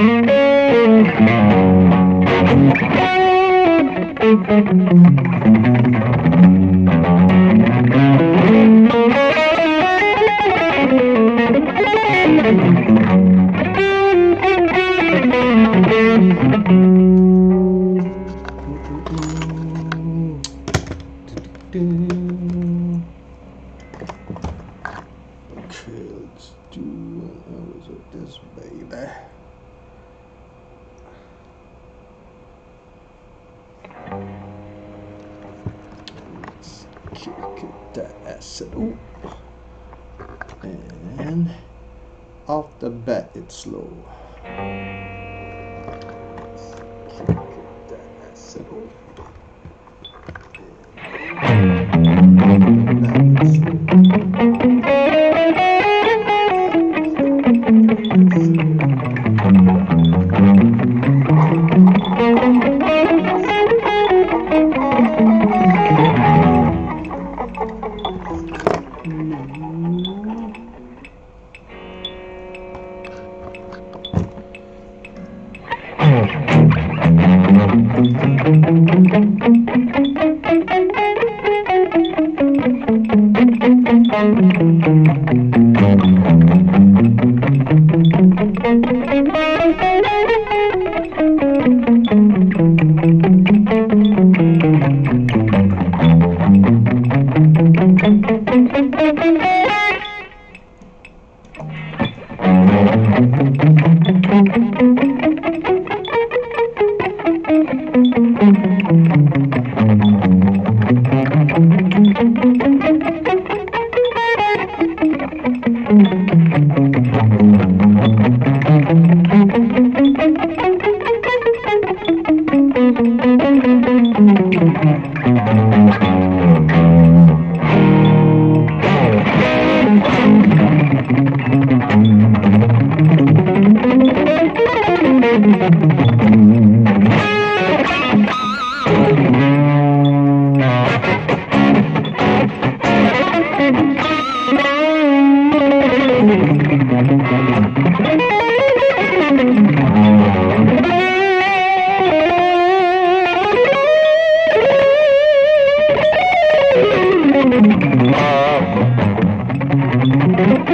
slow.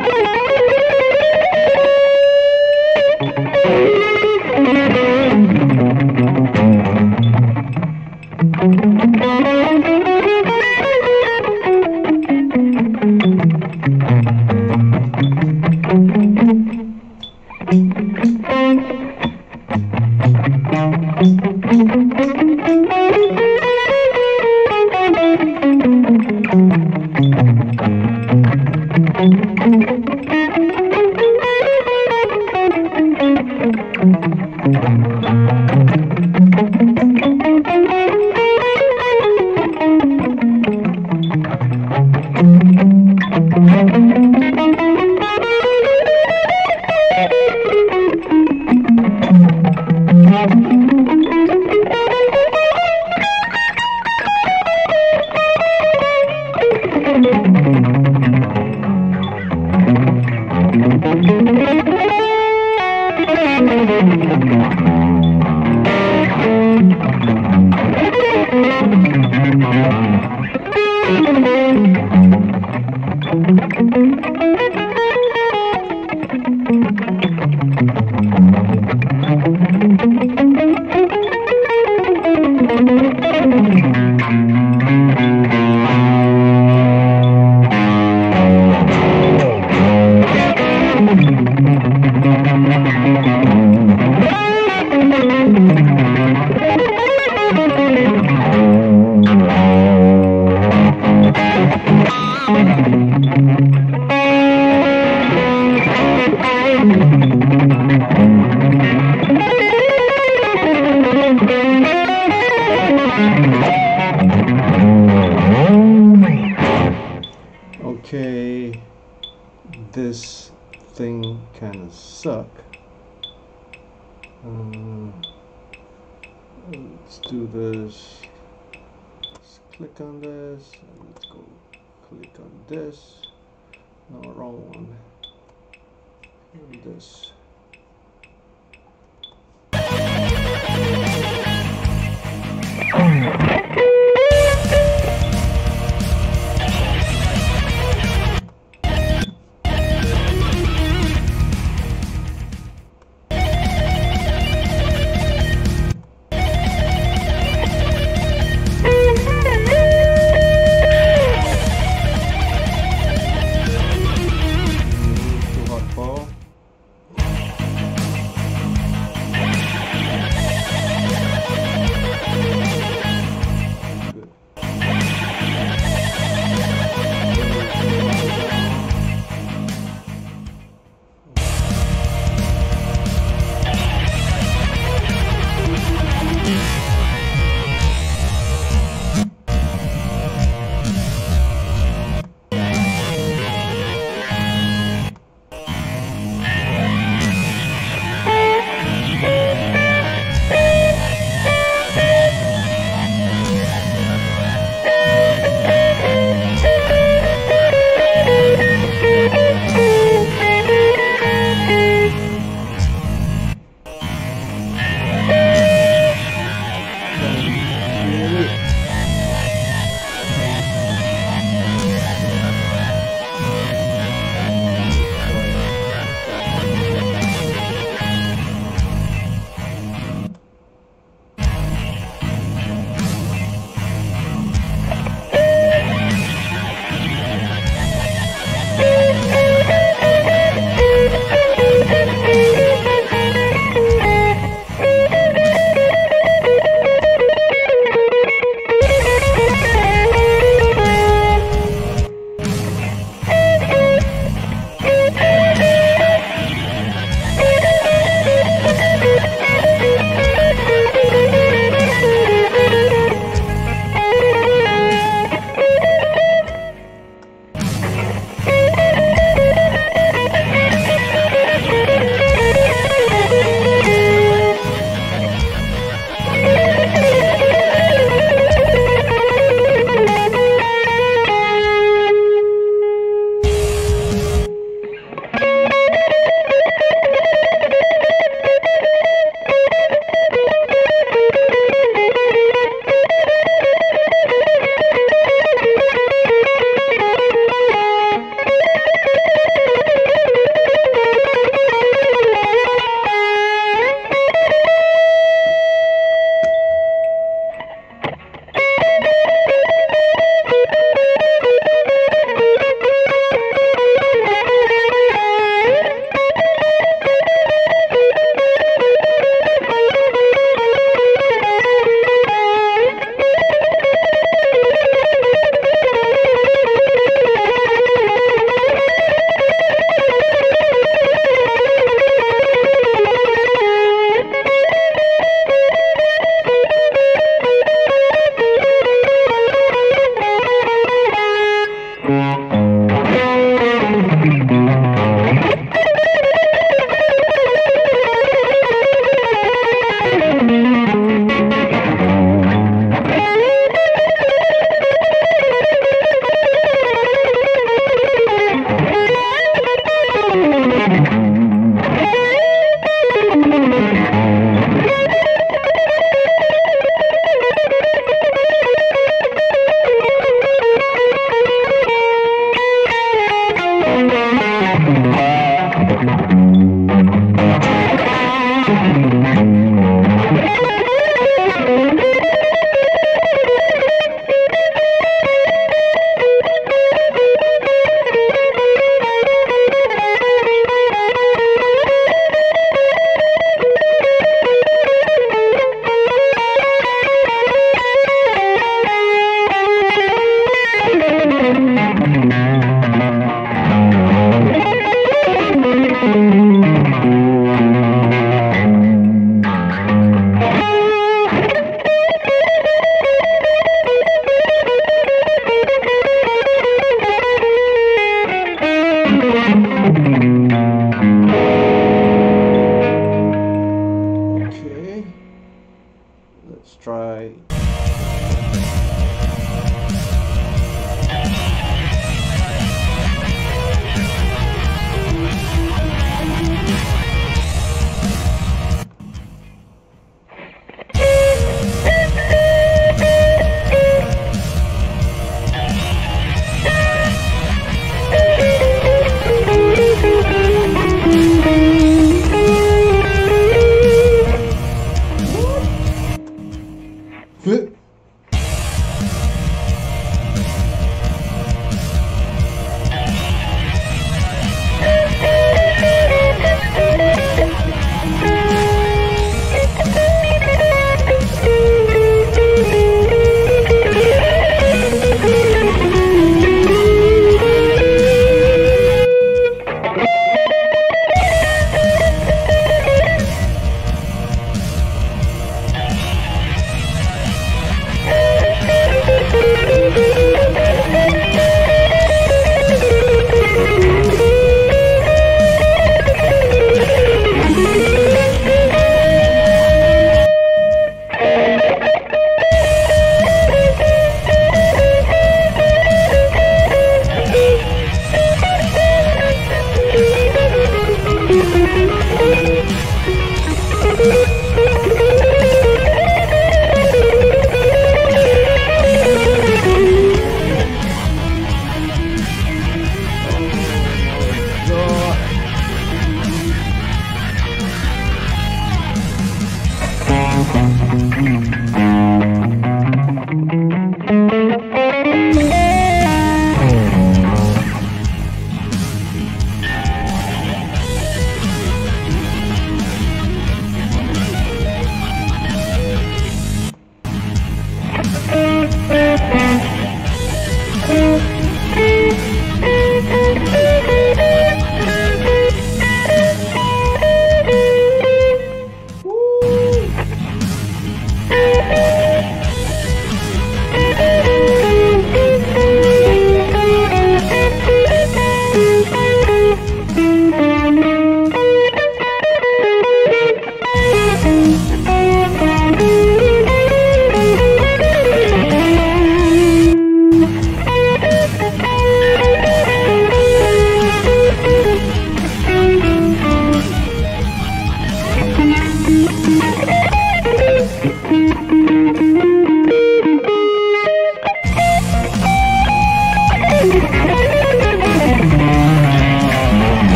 Thank you.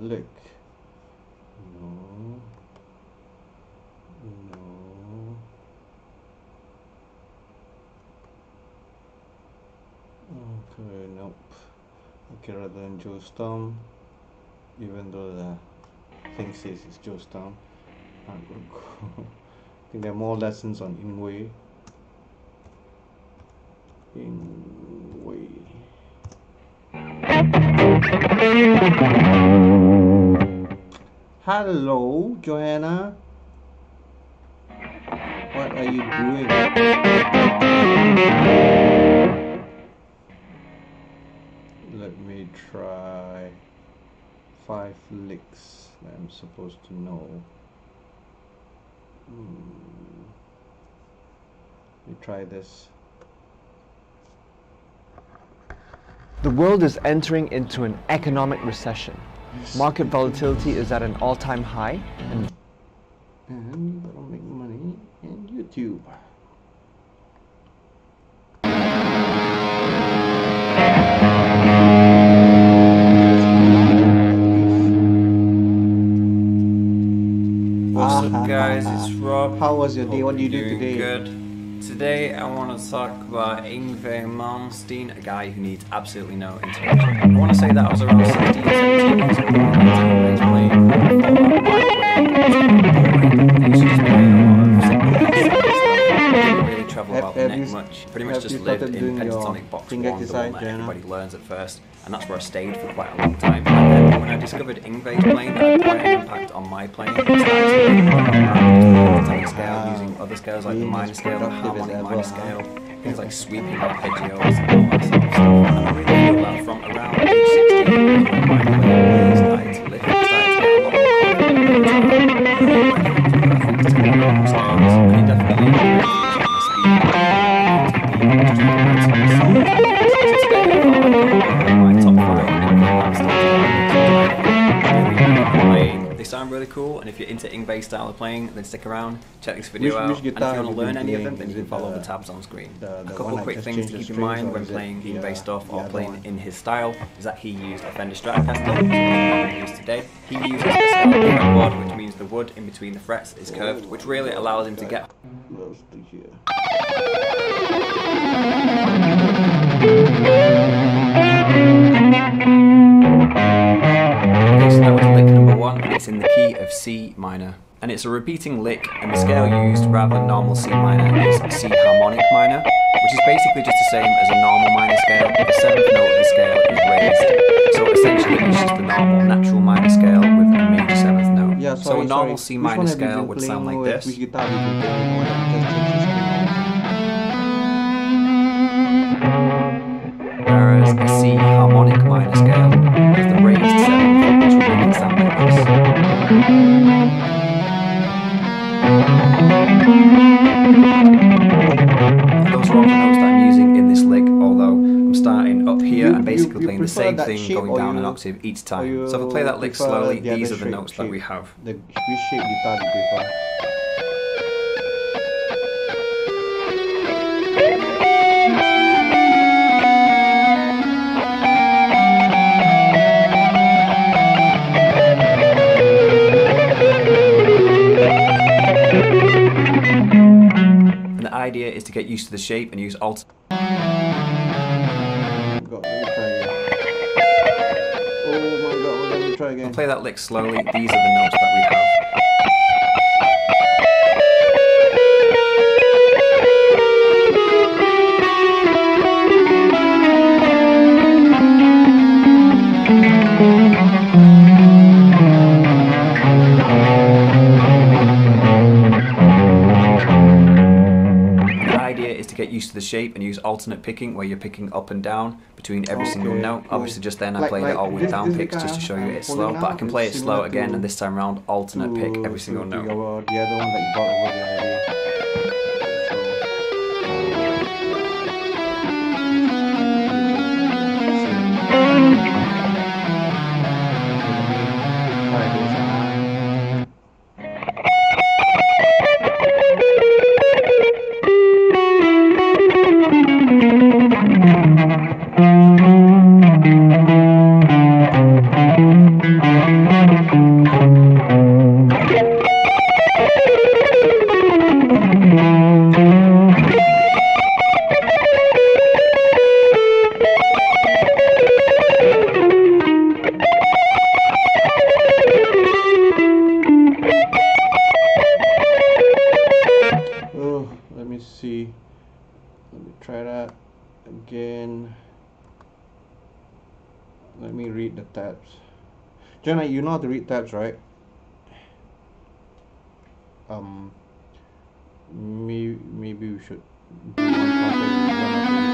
Lick. No. No. Okay, nope. Okay, rather than Joe's Town, even though the thing says it's Joestown. I'm gonna go. I think there are more lessons on Yngwie. Yngwie. Hello, Joanna. What are you doing? Let me try five licks I'm supposed to know. Hmm. Let me try this. The world is entering into an economic recession. Market volatility is at an all time high, and And you gotta make money in YouTube. What's up, ah, guys? It's Rob. How was your day? Hope What do you do today? Good. Today, I want to talk about Yngwie Malmsteen, a guy who needs absolutely no introduction. I want to say that I was around 16, 17 years old I used to just play really Have- the net you- much. Pretty much just lived in pentatonic box finger one, the exercise, one that everybody learns at first, and that's where I stayed for quite a long time. And then when I discovered Yngwie's playing, that had quite an impact on my playing. I started to learn around pentatonic scale Wow. using other scales like the minor scale, the harmonic minor scale, things like sweeping arpeggios and all that sort of stuff. And I really feel that from around age 16 when my playing started to lift, started to get a lot more confident and it definitely sound really cool, and if you're into Yngwie style of playing, then stick around, check this video out. and if you want to learn any of them, then you can follow the- the tabs on screen. the- a couple quick things to keep in mind when playing Yngwie stuff or playing in his style is that he used a Fender Stratocaster, which is what I'm going use today. He uses a scalloped fretboard, which means the wood in between the frets is curved, which really allows him to get Close to minor. And it's a repeating lick, and the scale used rather than normal C minor is C harmonic minor, which is basically just the same as a normal minor scale, but the seventh note of the scale is raised. So essentially it's just the normal natural minor scale with a major seventh note. Yeah, so a normal sorry. C minor one have you scale would sound like this. Which guitar have you been playing with? Just change the string Whereas a C harmonic minor scale here You- basically you playing the same thing, going down an octave each time. So if I play that lick slowly, the these are the shape- notes that we have. The which shape guitar do you prefer? And the idea is to get used to the shape and use alt. Try again. Play that lick slowly, these are the notes used to the shape and use alternate picking where you're picking up and down between every single note. cool. Obviously just then I Like- played like it all with down picks just to show you it's slow, but I can play it slow again and this time around alternate pick every single note. That again. Let me read the tabs. Jenna, you know how to read tabs, right? Um, maybe maybe we should do one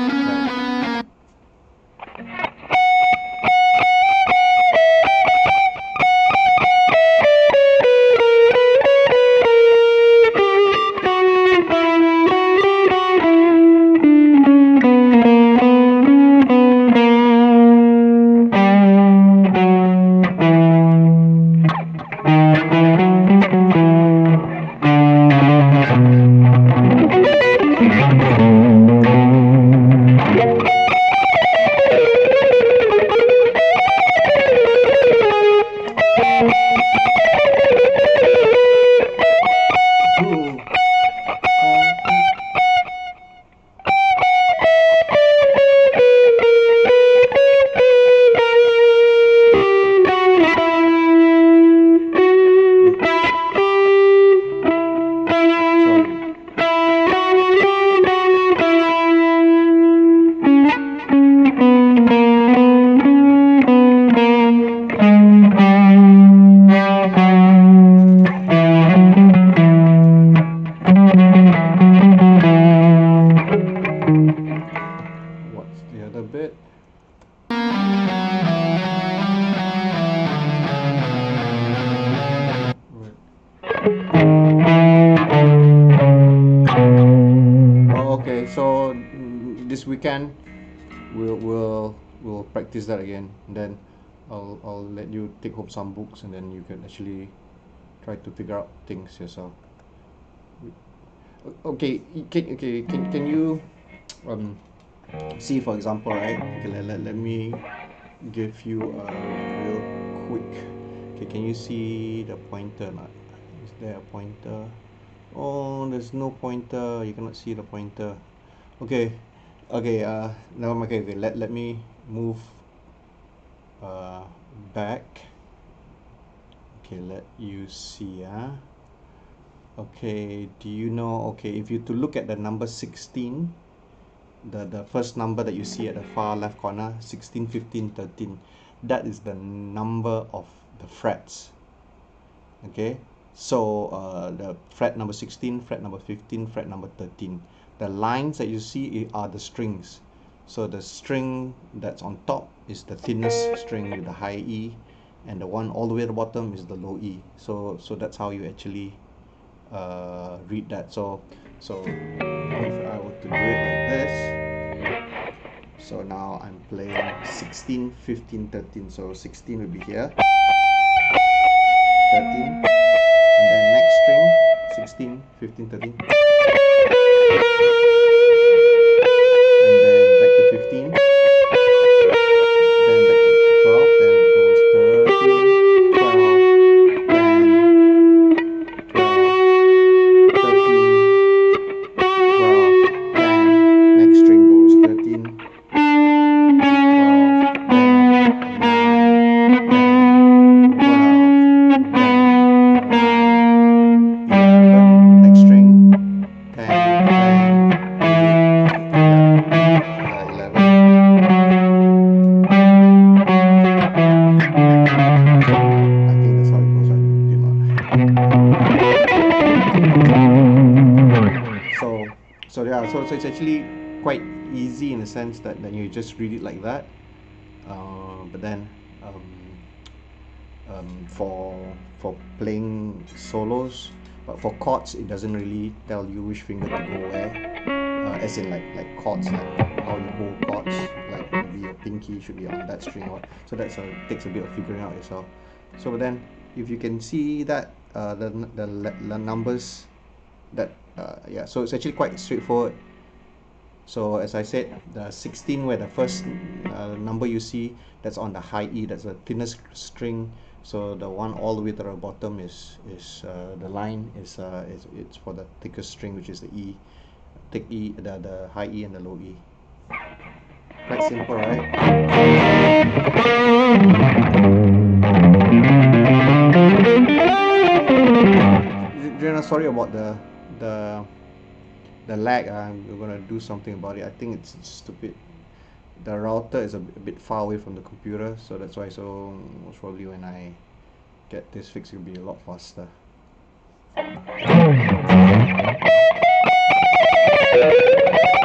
practice that again. Then I'll I'll let you take home some books and then you can actually try to figure out things yourself. Okay, can okay can can you um see for example right okay let, let, let me give you a real quick okay can you see the pointer not is there a pointer oh there's no pointer you cannot see the pointer okay okay uh now okay, okay let, let me move uh back. Okay let you see ah. Okay do you know okay if you to look at the number 16 the the first number that you see at the far left corner 16 15 13 that is the number of the frets. Okay so uh, the fret number 16 fret number 15 fret number 13 the lines that you see are the strings so the string that's on top is the thinnest string with the high E and the one all the way at the bottom is the low E. So so that's how you actually uh, read that. So so if I were to do it like this so now I'm playing 16 15 13 so 16 will be here. 13 and then next string 16 15 13 sense that, that you just read it like that. Uh, but then, um, um, for for playing solos, but for chords, it doesn't really tell you which finger to go where. Uh, as in like like chords, like how you hold chords, like maybe your pinky should be on that string or so that's a takes a bit of figuring out yourself. So then, if you can see that uh, the the, the numbers that uh, yeah so it's actually quite straightforward so as I said the 16 where the first uh, number you see that's on the high E that's the thinnest string. So the one all the way to the bottom is is uh, the line is uh, is it's for the thickest string which is the E thick E the, the high E and the low E. Quite simple right? Sorry about the the the lag. Uh, we're gonna do something about it. I think it's stupid. The router is a bit far away from the computer, so that's why. So most probably when I get this fixed, it'll be a lot faster.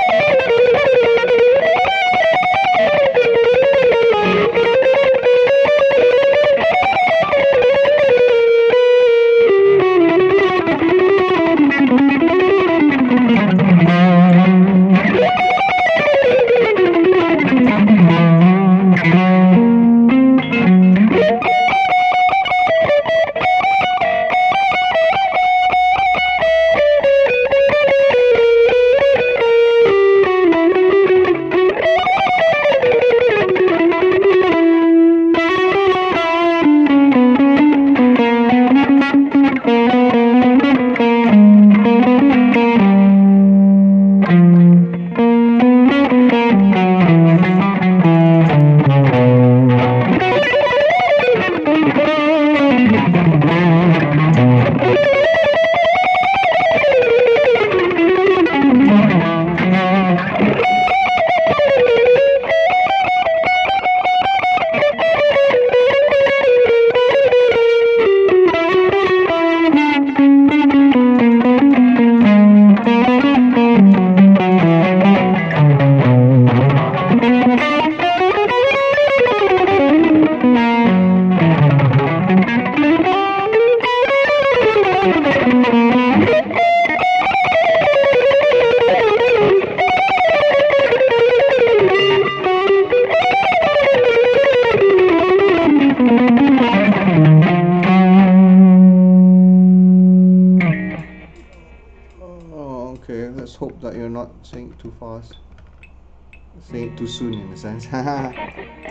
Saying it too soon, in a sense. So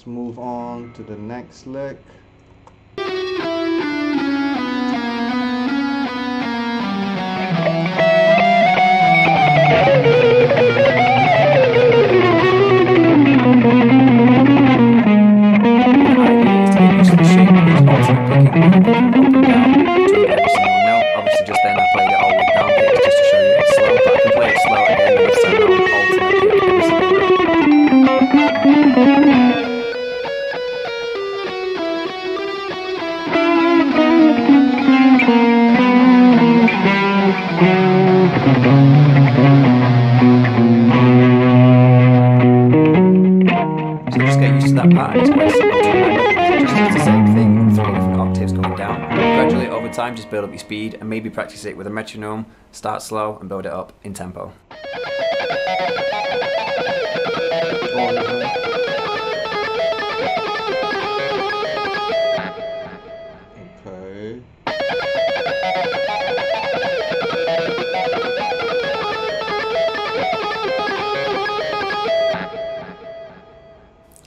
let's move on to the next lick. Obviously, time, just build up your speed and maybe practice it with a metronome. Start slow and build it up in tempo.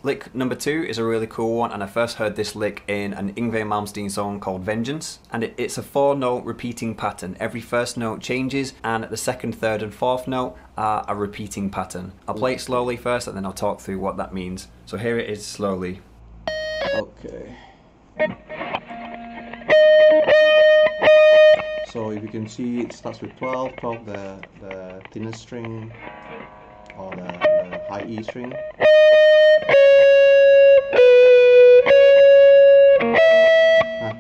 Lick number two is a really cool one, and I first heard this lick in an Yngwie Malmsteen song called Vengeance. And it, it's a four note repeating pattern. Every first note changes, and the second, third, and fourth note are a repeating pattern. I'll play it slowly first, and then I'll talk through what that means. So here it is slowly. Okay. So if you can see, it starts with 12, 12 the, the thinnest string, or the, uh, the high E string. Huh.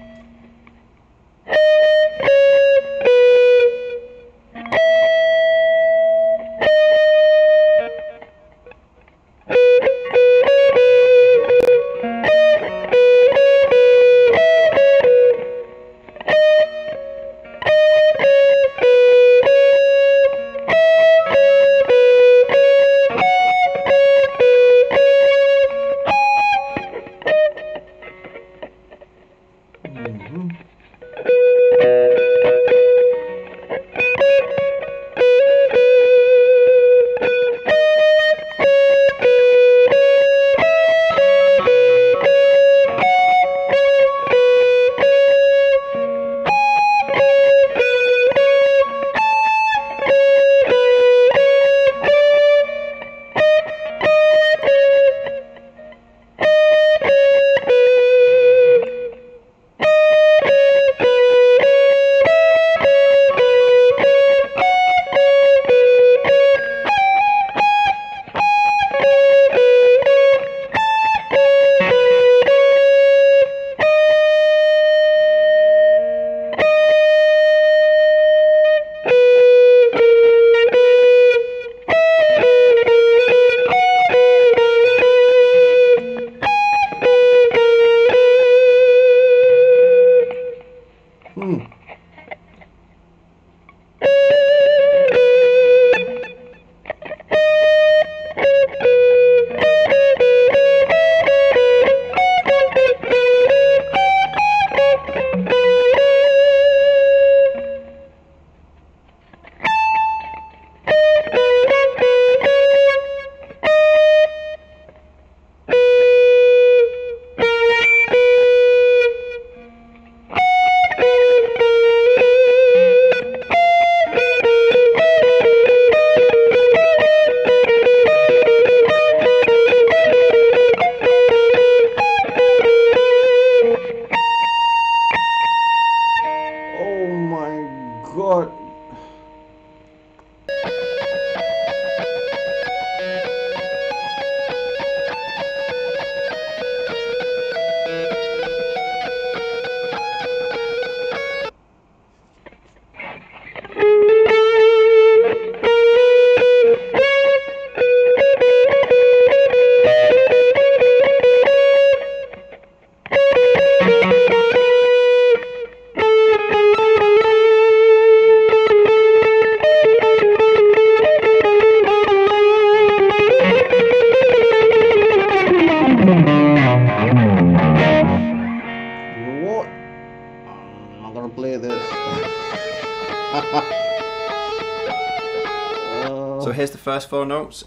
Four notes.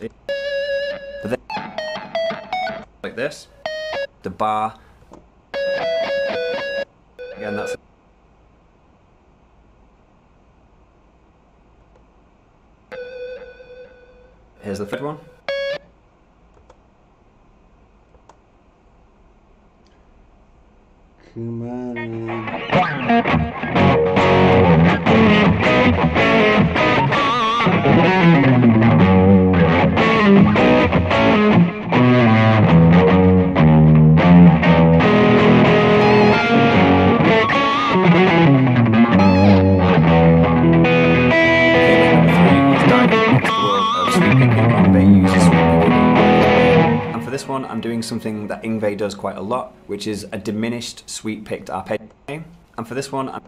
Does quite a lot, which is a diminished sweep picked arpeggio. And for this one, I'm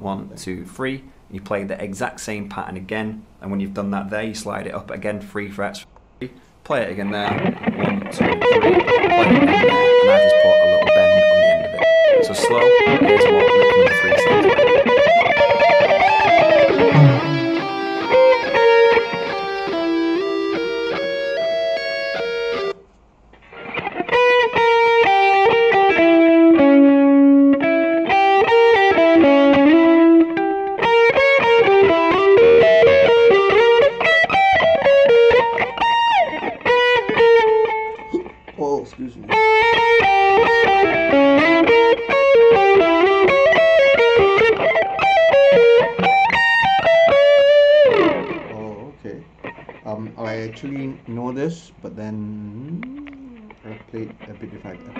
one I- two, three. You play the exact same pattern again, and when you've done that there, you slide it up again, three frets. Three. Play it again there, one, two, three. And I've just put a little bend on the end of it. So slow, here's what. Then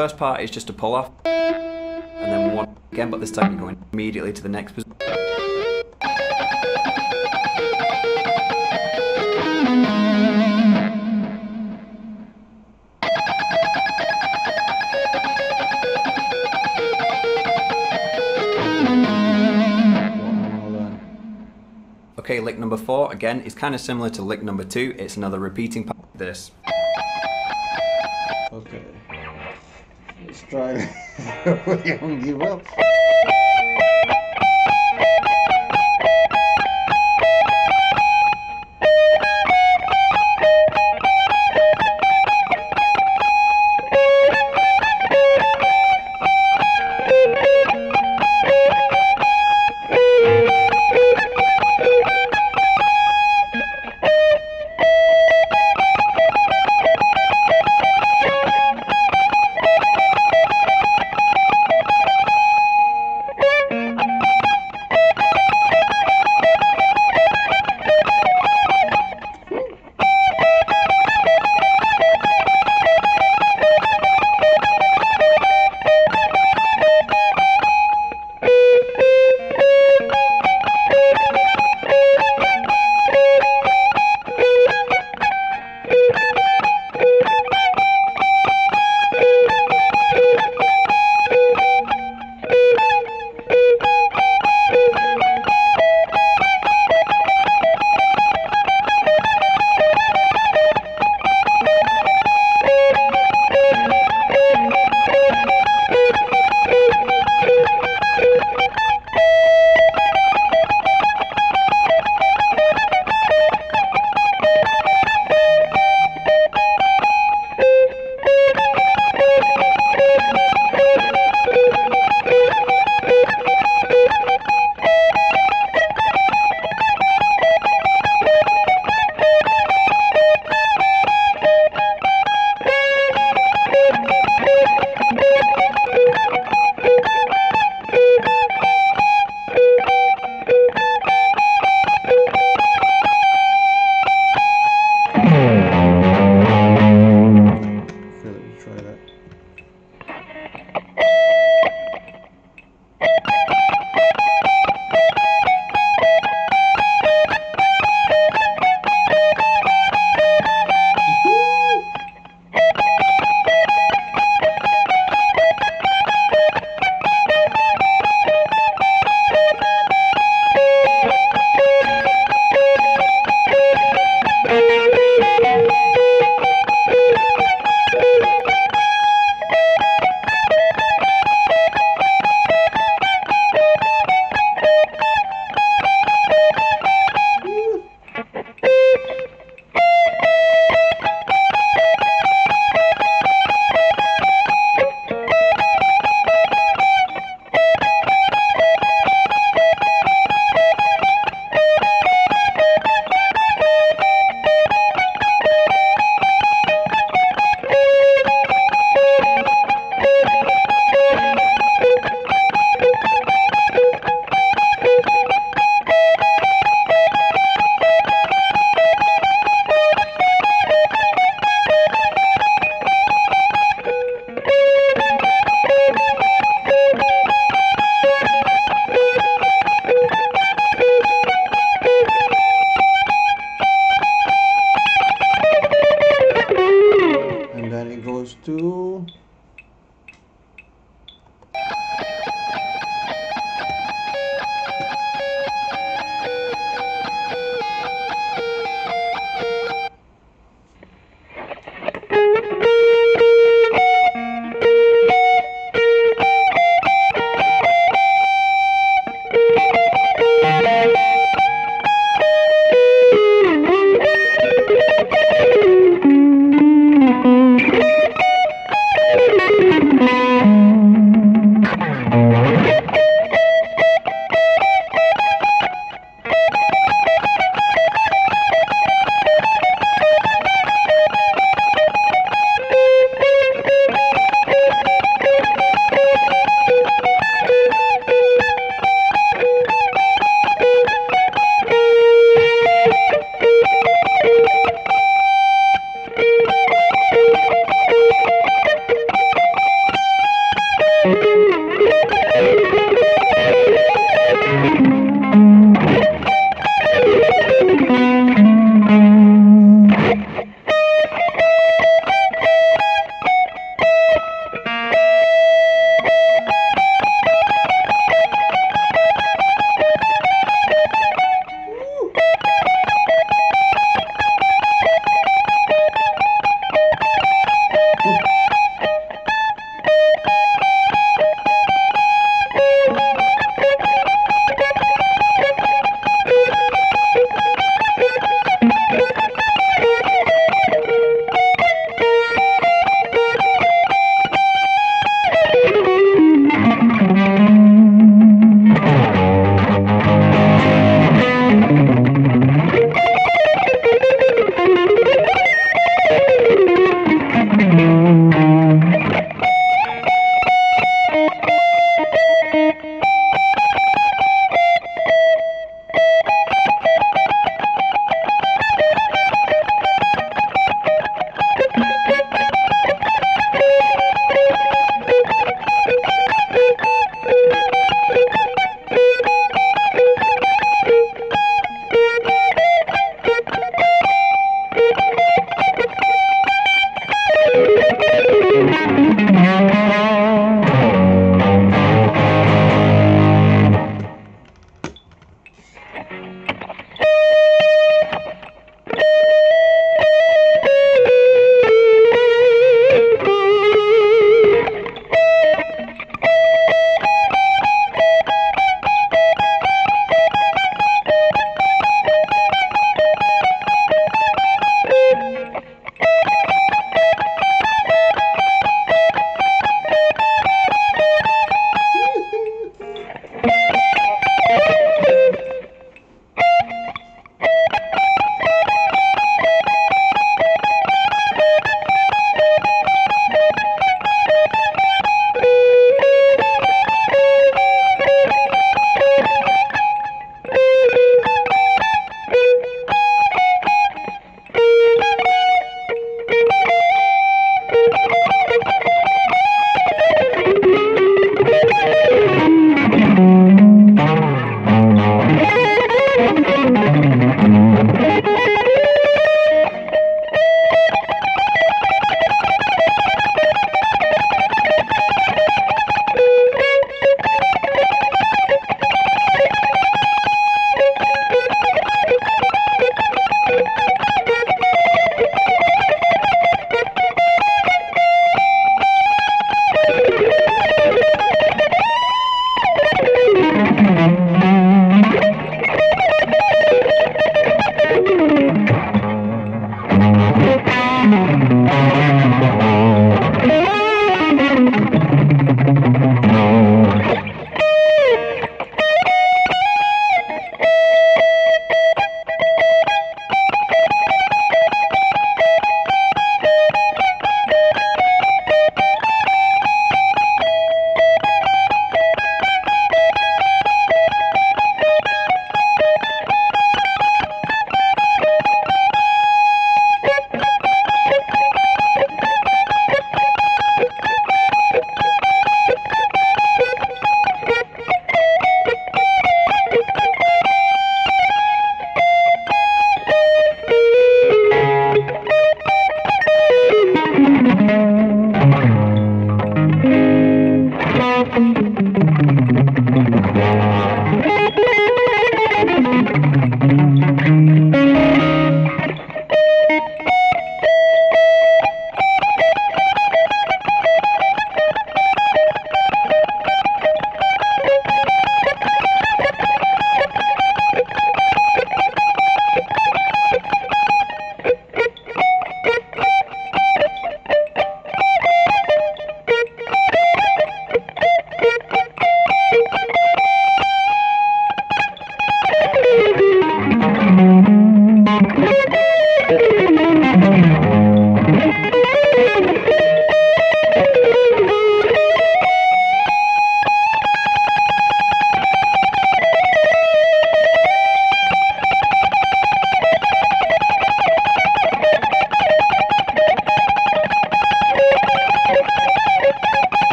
first part is just a pull off, and then one again, but this time you're going immediately to the next position. Okay, lick number four again is kind of similar to lick number two. It's another repeating part. This. It. Don't give up.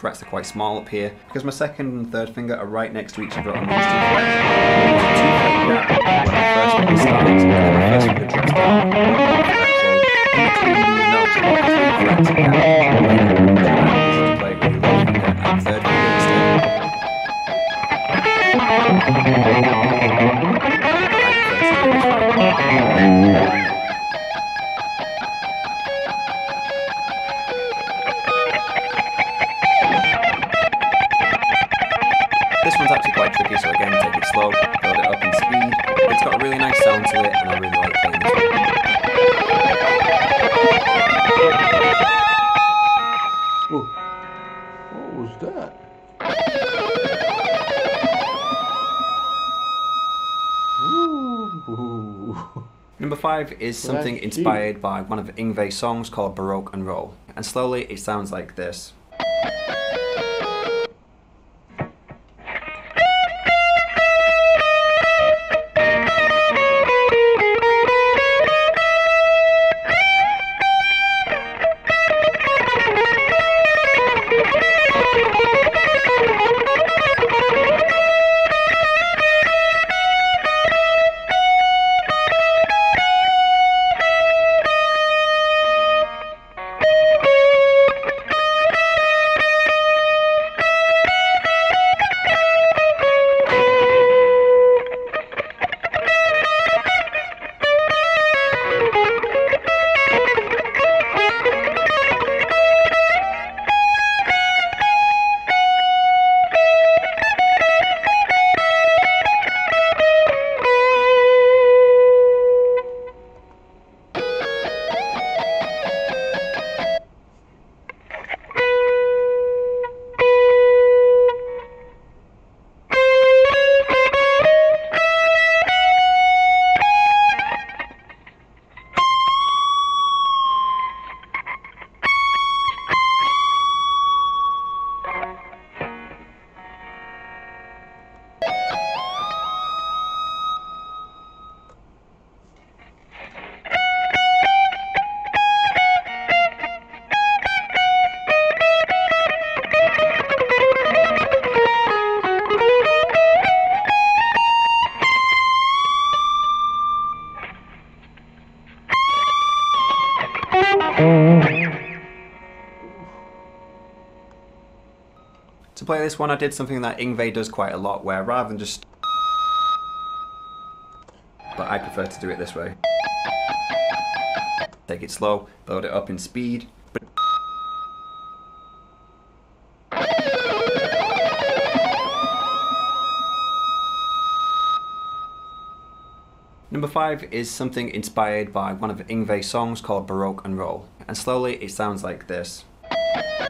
Frets are quite small up here, because my second and third finger are right next to each other on these two frets. Finger my first finger drops down. Is something inspired by one of Yngwie's songs called Baroque and Roll, and slowly it sounds like this. Play this one, I did something that Yngwie does quite a lot, where rather than just. But I prefer to do it this way. Take it slow, build it up in speed. Number five is something inspired by one of Yngwie's songs called Baroque and Roll, and slowly it sounds like this. this.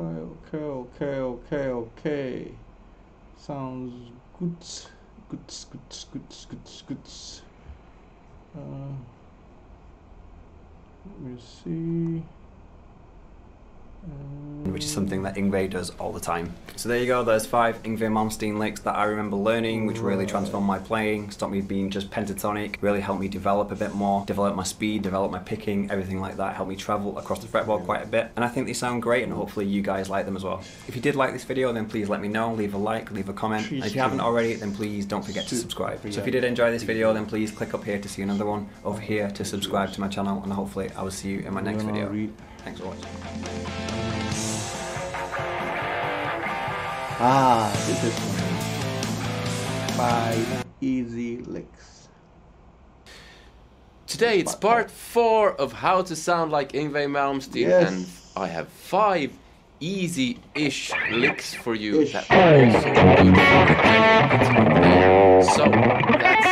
Okay, okay, okay, okay. Sounds good. Good, good, good, good, good. Uh, let me see. Which is something that Yngwie does all the time. So there you go, there's five Yngwie Malmsteen licks that I remember learning, which really transformed my playing, stopped me being just pentatonic, really helped me develop a bit more, develop my speed, develop my picking, everything like that, helped me travel across the fretboard quite a bit. And I think they sound great and hopefully you guys like them as well. If you did like this video, then please let me know, leave a like, leave a comment. And if you haven't already, then please don't forget to subscribe. So if you did enjoy this video, then please click up here to see another one, over here to subscribe to my channel, and hopefully I will see you in my next video. Thanks for watching. Ah, this is one. Five easy licks. Today it's part four of how to sound like Yngwie Malmsteen, Yes. and I have five easy-ish licks for you Ish. that are also good for the general. So that's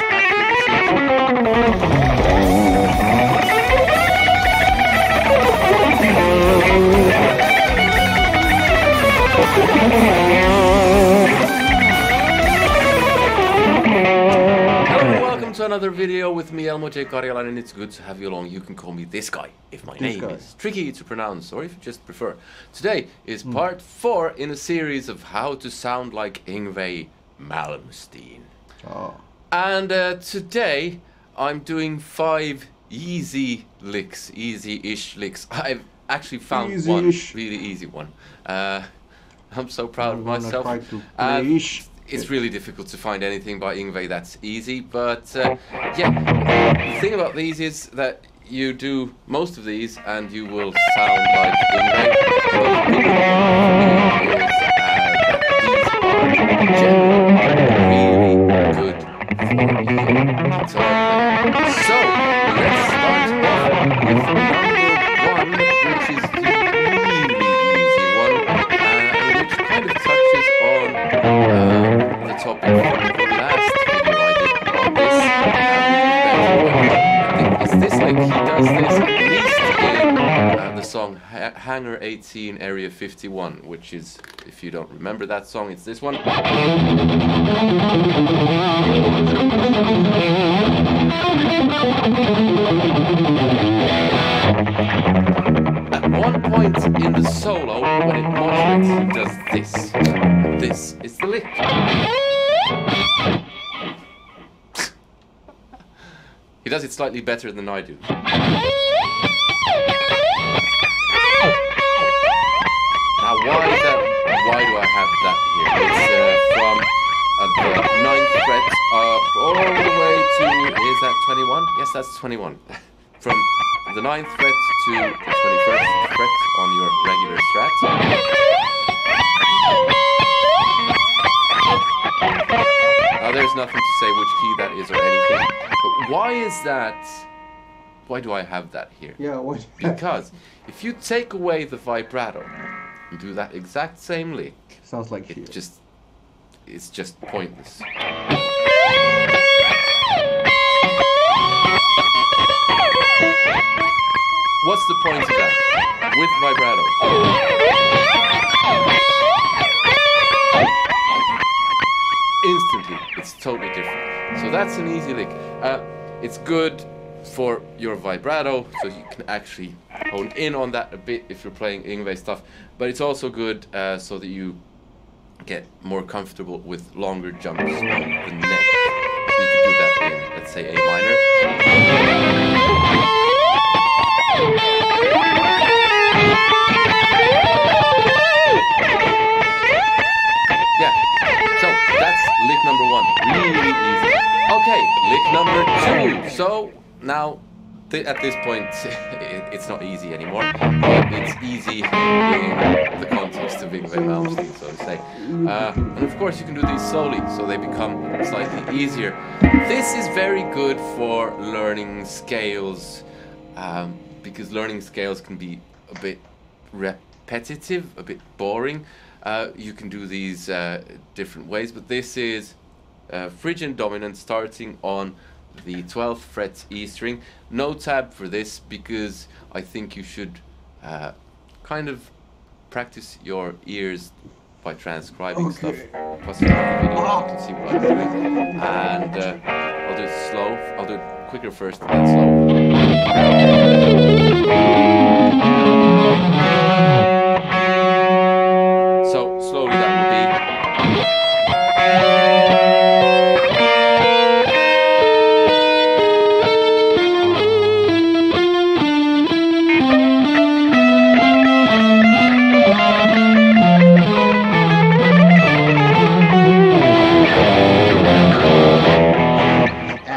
another video with me, Elmo J. Karjalainen, and it's good to have you along. You can call me this guy if my This name guy. is tricky to pronounce, or if you just prefer. Today is Hmm. part four in a series of how to sound like Yngwie Malmsteen. Oh, And uh, today I'm doing five easy licks, easy-ish licks. I've actually found one Easy-ish. really easy one. Uh, I'm so proud I'm of myself. Uh. It's really difficult to find anything by Yngwie that's easy, but uh, yeah, the thing about these is that you do most of these and you will sound like Yngwie. So generally really good for your guitar. So let's start off with number one, which is topic from the last video I did on this. I think it's this like he does this at least in uh, the song ha- Hangar 18 Area 51, which is, if you don't remember that song, it's this one. At one point in the solo, when it modulates, he does this. This is the lick. He does it slightly better than I do. Now, why is that? Why do I have that here? It's uh, from uh, the ninth fret up all the way to is that 21? Yes, that's 21. from the ninth fret to the 21st fret on your regular strat. Nothing to say which key that is or anything. But why is that? Why do I have that here? Yeah, what? Because if you take away the vibrato and do that exact same lick, Sounds like it shit. just it's just pointless. What's the point of that? With vibrato. Instantly, it's totally different. So that's an easy lick. Uh, it's good for your vibrato, so you can actually hone in on that a bit if you're playing Yngwie stuff. But it's also good uh, so that you get more comfortable with longer jumps on the neck. You could do that in, let's say, A minor. Number one. Okay, lick number two. So now, th- at this point, it, it's not easy anymore. But it's easy in the context of Yngwie Malmsteen, so to say. Uh, and of course, you can do these solely, so they become slightly easier. This is very good for learning scales, um, because learning scales can be a bit repetitive, a bit boring. Uh, you can do these uh, different ways, but this is uh, Phrygian dominant starting on the 12th fret E string. No tab for this because I think you should uh, kind of practice your ears by transcribing stuff. Plus, the video, you can see what I'm doing. And uh, I'll do it slow. I'll do it quicker first and then slow.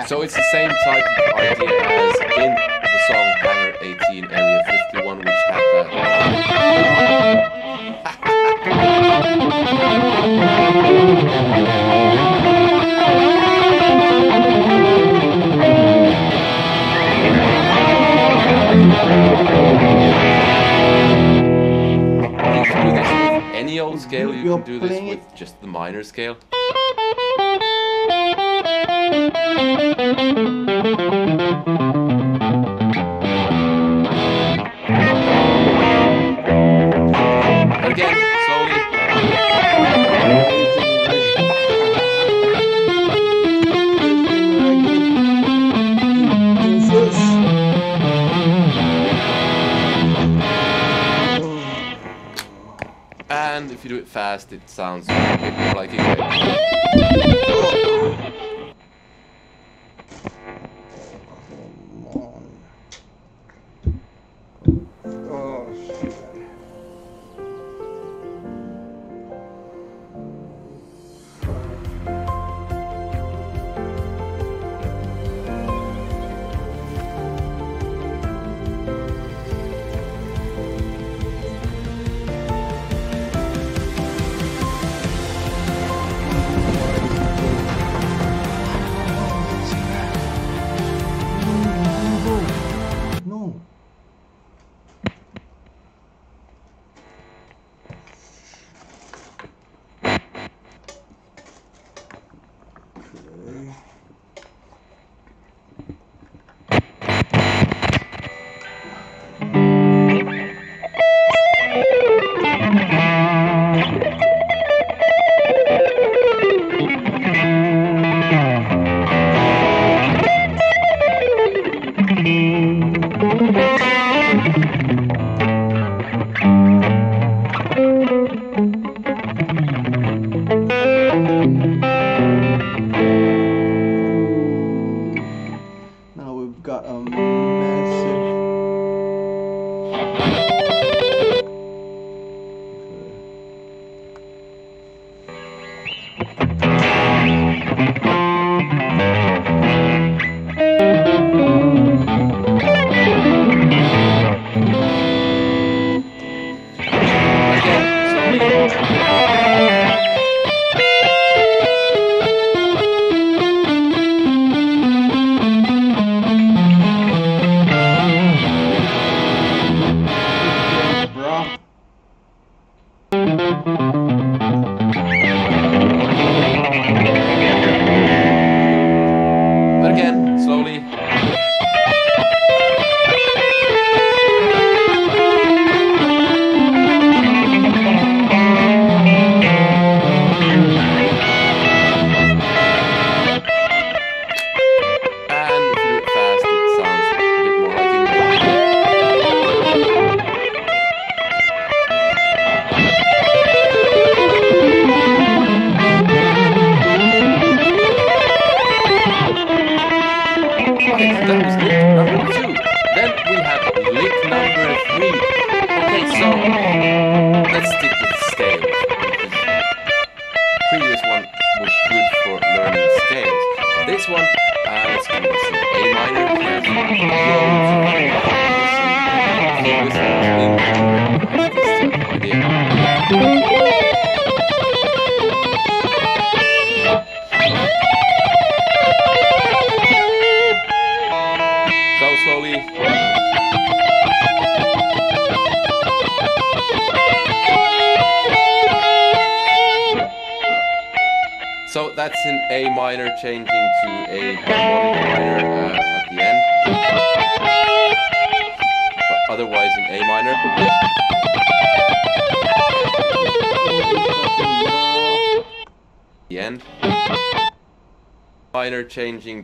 So it's the same type of idea as in the song Hangar 18 Area 51, which had that. You can do this with any old scale, you You're can do this with just the minor scale. And if you do it fast, it sounds a bit more like it.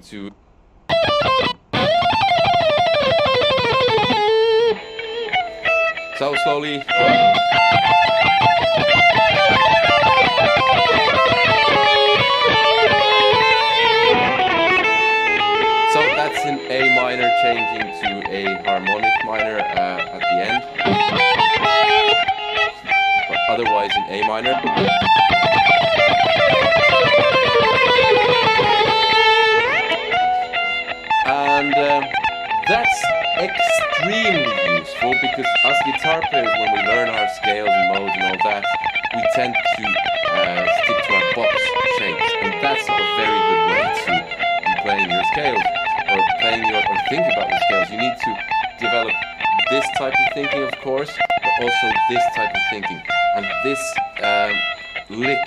To lick.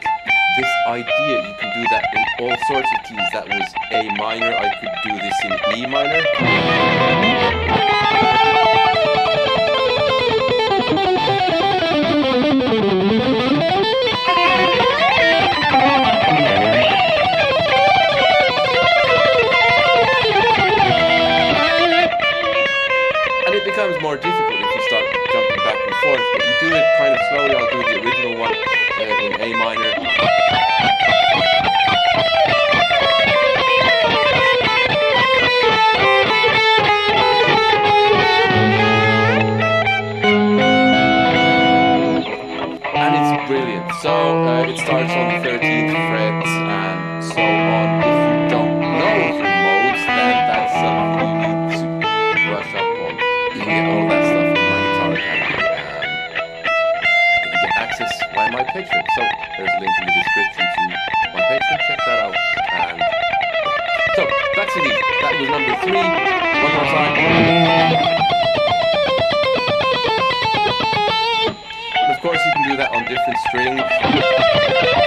This idea, you can do that in all sorts of keys. That was A minor. I could do this in E minor. And it becomes more difficult forth. But you do it kind of slowly. I'll do the original one uh, in A minor. and it's brilliant. So uh, it starts on the 13th time. Of course, you can do that on different strings.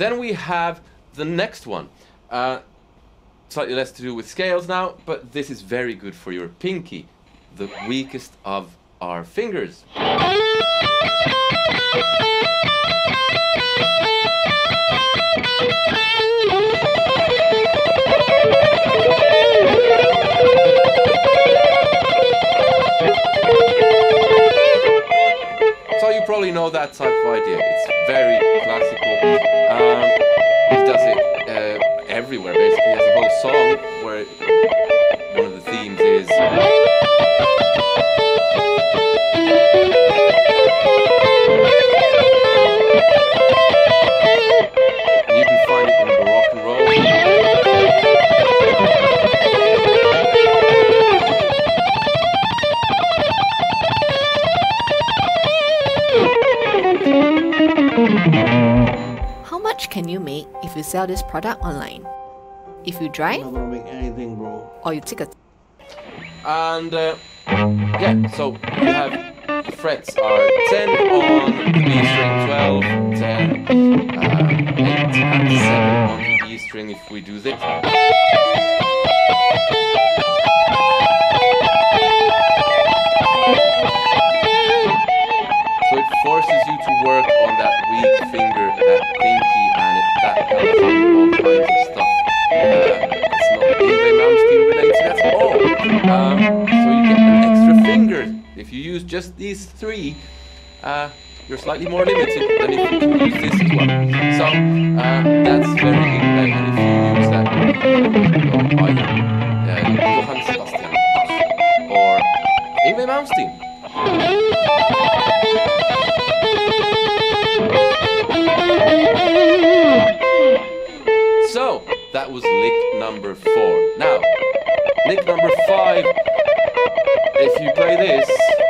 Then we have the next one. Uh, slightly less to do with scales now, but this is very good for your pinky, the weakest of our fingers. So you probably know that type of idea. It's very classical. Song where one of the themes is. You. How much can you make if you sell this product online? If you I'm drive not gonna make anything, bro. or you take a And uh, yeah, so you have frets are 10 on the B string, 12, 10, uh, 8, and 7 on the E string if we do this. So it forces you to work on that weak finger, just these three, uh, you're slightly more limited than if you use this one. So uh, that's very good. And if you use that by uh, Johann Sebastian Bach or Yngwie Malmsteen. So that was lick number four. Now, lick number five. If you play this.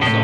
Williams.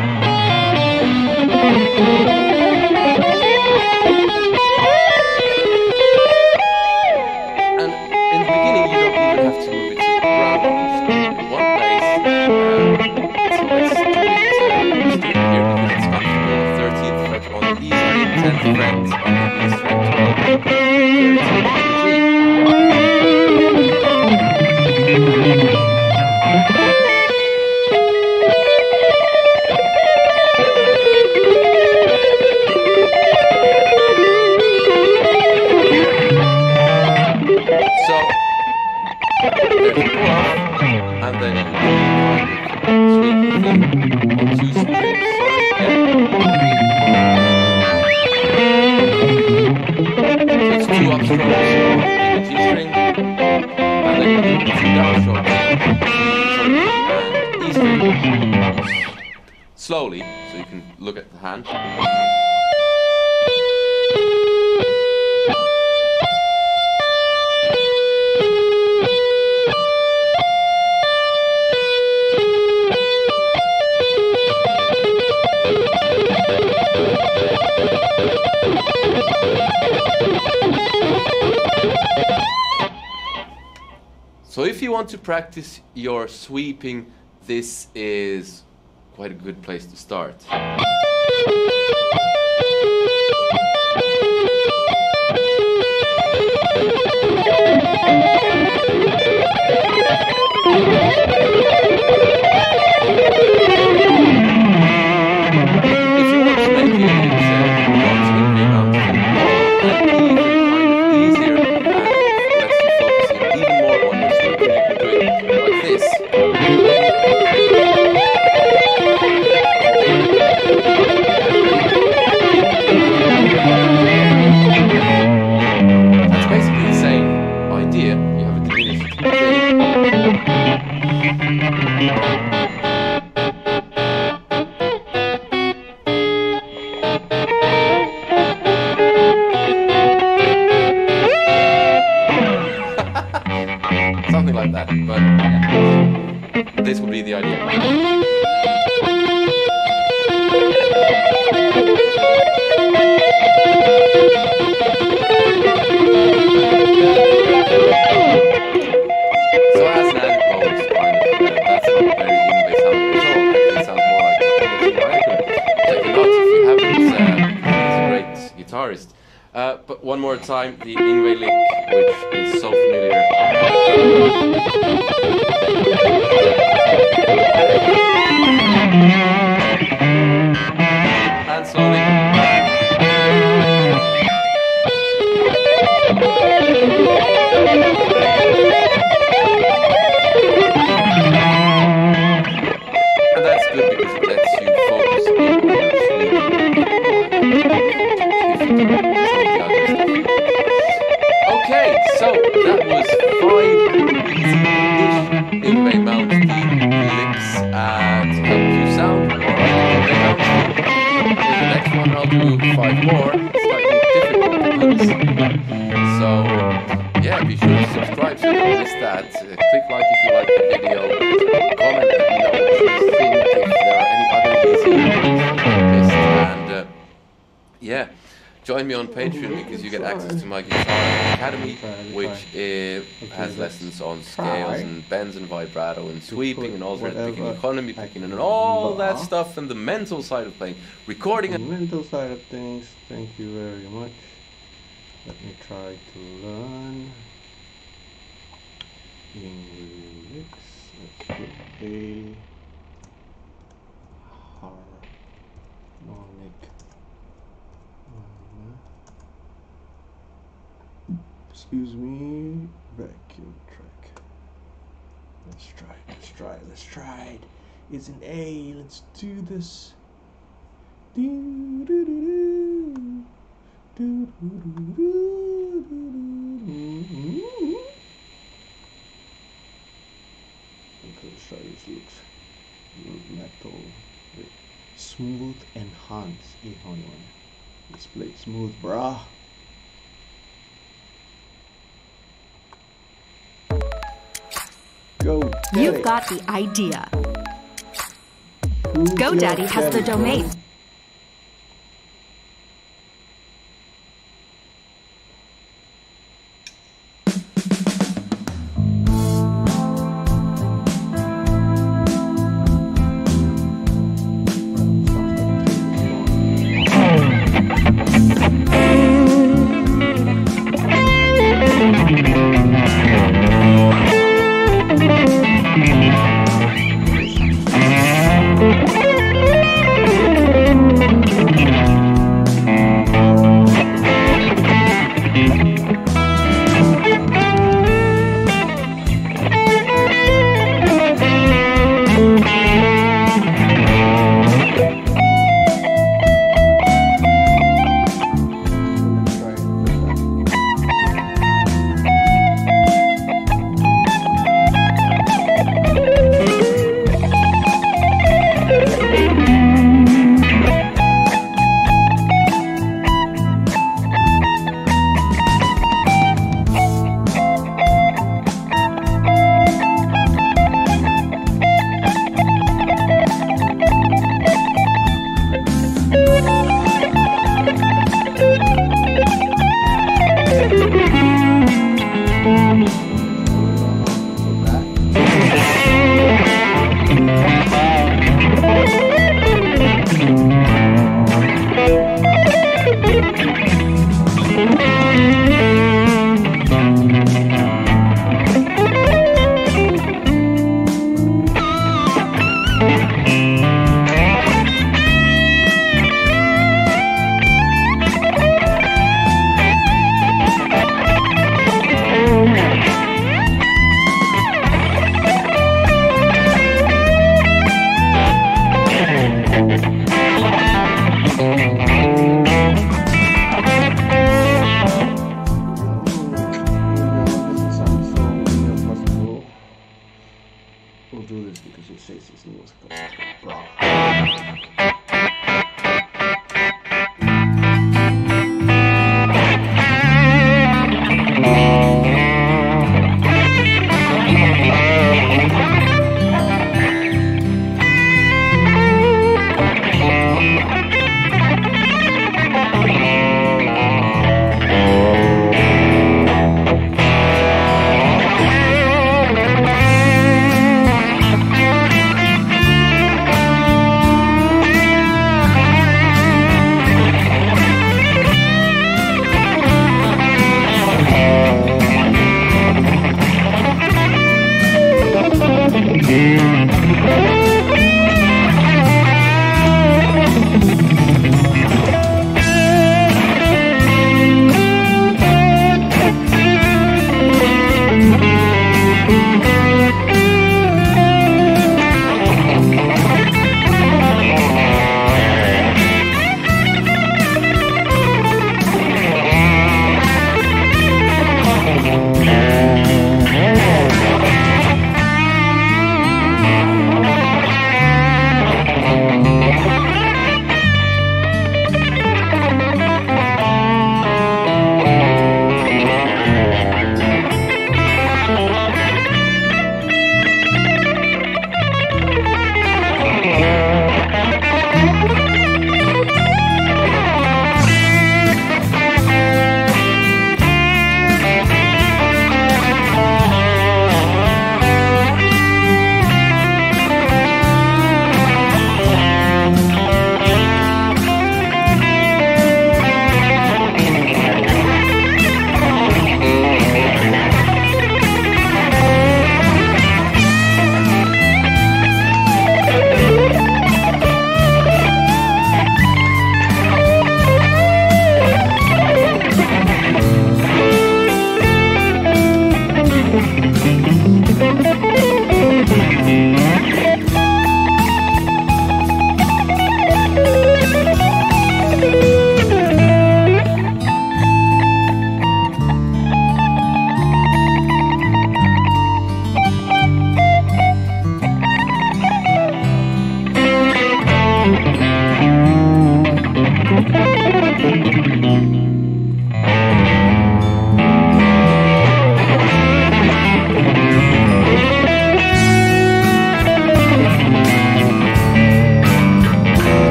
practice your sweeping, this is quite a good place to start. Join me on Patreon because you get access to my Guitar Academy, which uh, has lessons on scales and bends and vibrato and sweeping and alternate picking, economy picking, and all that stuff, and the mental side of playing, recording the mental side of things. Thank you very much. Let me try to learn English. Let's put a harmonic minor. Excuse me, vacuum track. Let's try it, let's try it, let's try it. It's an A, let's do this. Do, do, do, do. Do, do, do, do, do, do. Okay, let's try this looks metal with smooth enhance eh, a honey. Let's play smooth, brah. Go. You've got the idea. GoDaddy has the domain.